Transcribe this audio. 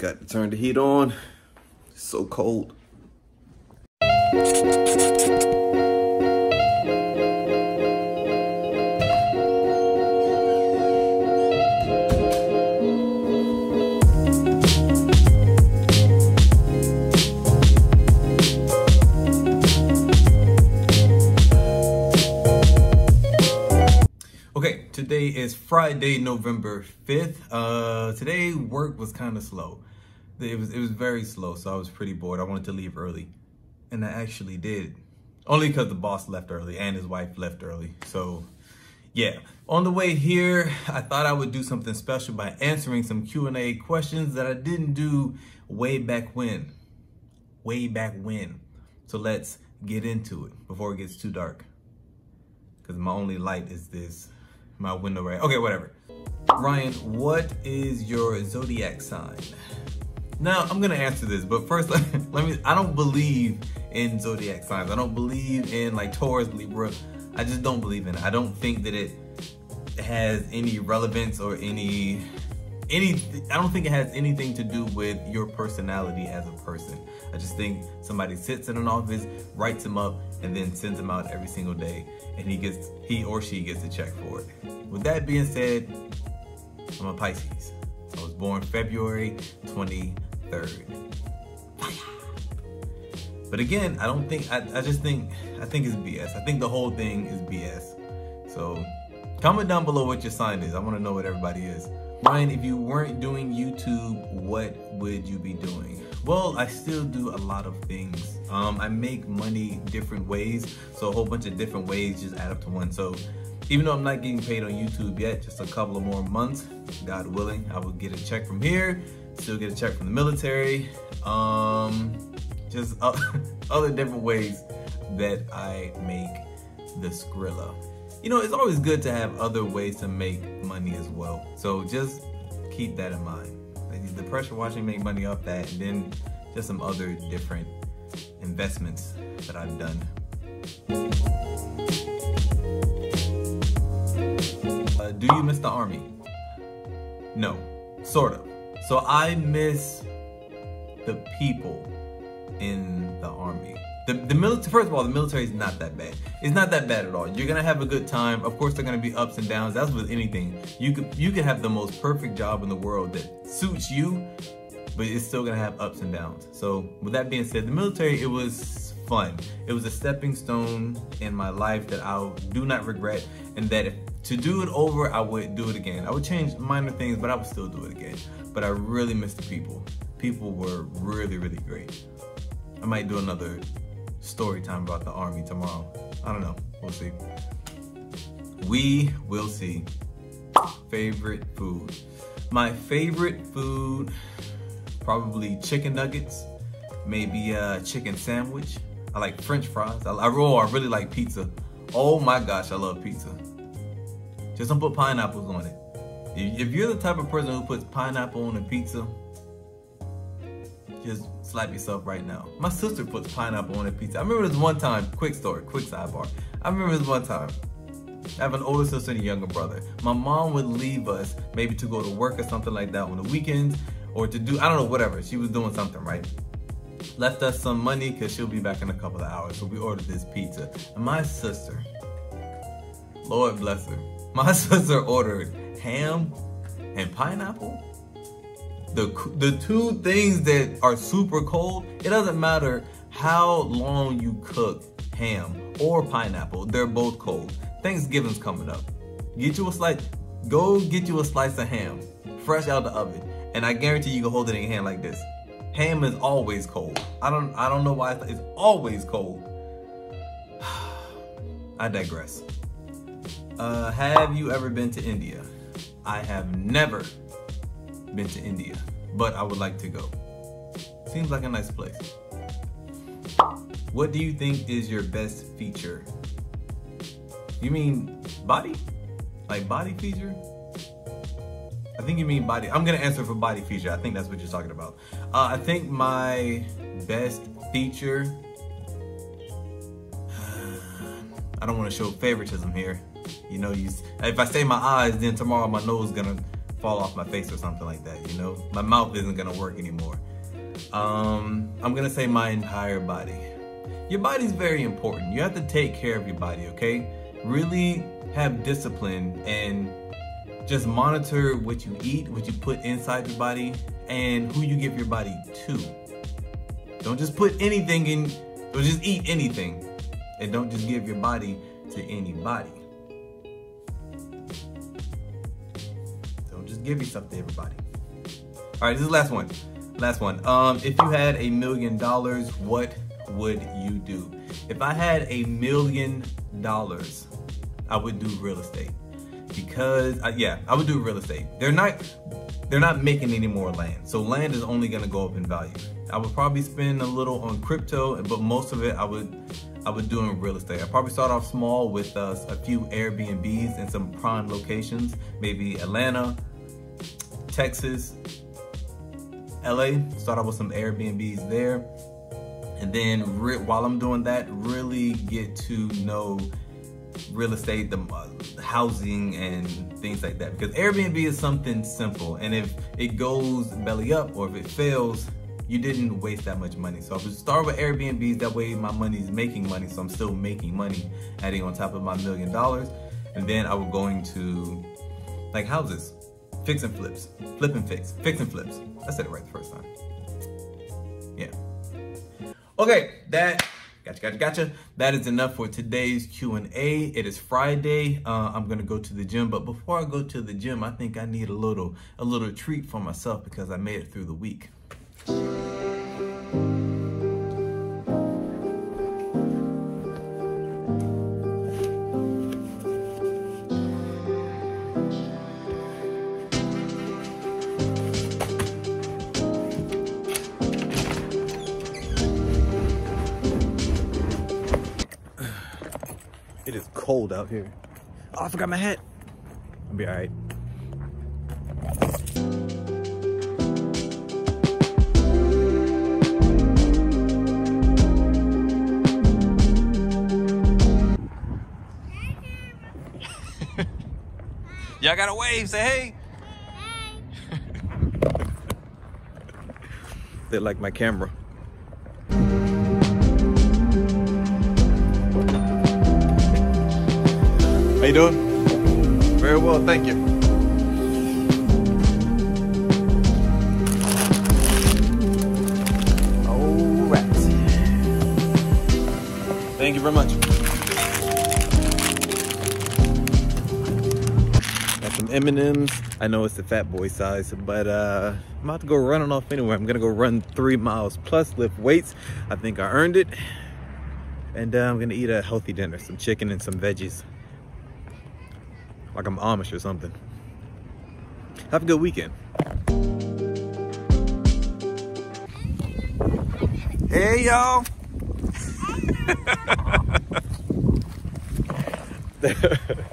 Got to turn the heat on. It's so cold. Okay, today is Friday, November 5th. Uh, today work was kind of slow. It was, it was very slow, so I was pretty bored. I wanted to leave early, and I actually did. Only because the boss left early and his wife left early. So yeah, on the way here, I thought I would do something special by answering some Q&A questions that I didn't do way back when. Way back when. So let's get into it before it gets too dark. Because my only light is this, my window right. Okay, whatever. Ryan, what is your zodiac sign? Now, I'm gonna answer this, but first, let me, I don't believe in zodiac signs. I don't believe in like Taurus, Libra. I just don't believe in it. I don't think that it has any relevance or any, any, I don't think it has anything to do with your personality as a person. I just think somebody sits in an office, writes him up, and then sends him out every single day, and he gets, he or she gets a check for it. With that being said, I'm a Pisces. I was born February 23rd. But again, I don't think, I, I just think, I think it's BS. I think the whole thing is BS. So comment down below what your sign is. I wanna know what everybody is. Ryan, if you weren't doing YouTube, what would you be doing? Well, I still do a lot of things. Um, I make money different ways. So a whole bunch of different ways just add up to one. So even though I'm not getting paid on YouTube yet, just a couple of more months, God willing, I will get a check from here, still get a check from the military, um, just other different ways that I make the Skrilla. You know, it's always good to have other ways to make money as well. So just keep that in mind. The pressure washing, make money off that, and then just some other different investments that I've done. Uh, do you miss the army? No, sort of. So I miss the people in the army. The, the military, first of all, the military is not that bad. It's not that bad at all. You're gonna have a good time. Of course, there are gonna be ups and downs. That's with anything. You could you could have the most perfect job in the world that suits you, but it's still gonna have ups and downs. So with that being said, the military, it was fun. It was a stepping stone in my life that I do not regret and that if to do it over, I would do it again. I would change minor things, but I would still do it again. But I really miss the people. People were really, really great. I might do another story time about the army tomorrow. I don't know, we'll see. We will see. Favorite food. My favorite food, probably chicken nuggets, maybe a chicken sandwich. I like french fries. I, I, oh, I really like pizza. Oh my gosh, I love pizza. Just don't put pineapples on it. If you're the type of person who puts pineapple on a pizza, just slap yourself right now. My sister puts pineapple on a pizza. I remember this one time, quick story, quick sidebar. I remember this one time. I have an older sister and a younger brother. My mom would leave us maybe to go to work or something like that on the weekends or to do, I don't know, whatever. She was doing something, right? Left us some money because she'll be back in a couple of hours. So we ordered this pizza. And my sister, Lord bless her, my sister ordered ham and pineapple. The, the two things that are super cold, it doesn't matter how long you cook ham or pineapple, they're both cold. Thanksgiving's coming up. Get you a slice, go get you a slice of ham, fresh out the oven, and I guarantee you can hold it in your hand like this. Ham is always cold. I don't I don't know why it's always cold. I digress. Uh, have you ever been to India? I have never been to India, but I would like to go. Seems like a nice place. What do you think is your best feature? You mean body? Like body feature? I think you mean body. I'm gonna answer for body feature. I think that's what you're talking about. Uh, I think my best feature, I don't wanna show favoritism here. You know, you, if I say my eyes, then tomorrow my nose gonna fall off my face or something like that, you know? My mouth isn't gonna work anymore. Um, I'm gonna say my entire body. Your body's very important. You have to take care of your body, okay? Really have discipline and just monitor what you eat, what you put inside your body, and who you give your body to. Don't just put anything in, don't just eat anything. And don't just give your body to anybody. Give yourself to everybody. All right, this is the last one. Last one. Um, if you had a million dollars, what would you do? If I had a million dollars, I would do real estate because uh, yeah, I would do real estate. They're not they're not making any more land, so land is only gonna go up in value. I would probably spend a little on crypto, but most of it I would I would do in real estate. I probably start off small with uh, a few Airbnbs in some prime locations, maybe Atlanta, Texas, LA. Start off with some Airbnbs there. And then while I'm doing that, really get to know real estate, the uh, housing and things like that. Because Airbnb is something simple. And if it goes belly up or if it fails, you didn't waste that much money. So I would start with Airbnbs, that way my money is making money, so I'm still making money, adding on top of my million dollars. And then I would go into like houses, fix and flips, flip and fix, fix and flips. I said it right the first time. Yeah. Okay, that Gotcha, gotcha, gotcha. That is enough for today's Q&A. It is Friday. Uh, I'm gonna go to the gym, but before I go to the gym, I think I need a little, a little treat for myself because I made it through the week. Cold out here. Oh, I forgot my hat. I'll be all right. Y'all got a wave, say hey. Hey. they like my camera. You doing? Very well, thank you. All right. Thank you very much. Got some M&Ms. I know it's the fat boy size, but uh, I'm about to go running off anywhere. I'm gonna go run three miles plus lift weights. I think I earned it. And uh, I'm gonna eat a healthy dinner, some chicken and some veggies like I'm Amish or something. Have a good weekend. Hey, y'all.